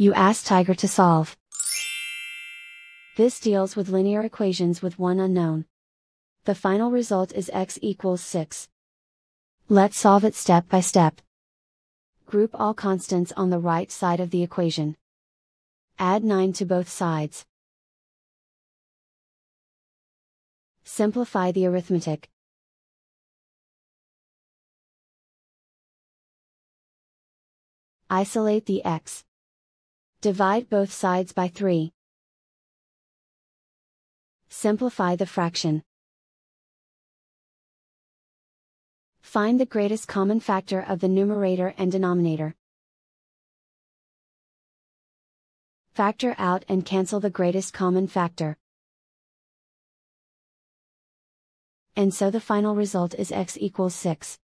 You ask Tiger to solve. This deals with linear equations with one unknown. The final result is x equals 6. Let's solve it step by step. Group all constants on the right side of the equation. Add 9 to both sides. Simplify the arithmetic. Isolate the x. Divide both sides by 3. Simplify the fraction. Find the greatest common factor of the numerator and denominator. Factor out and cancel the greatest common factor. And so the final result is x equals 6.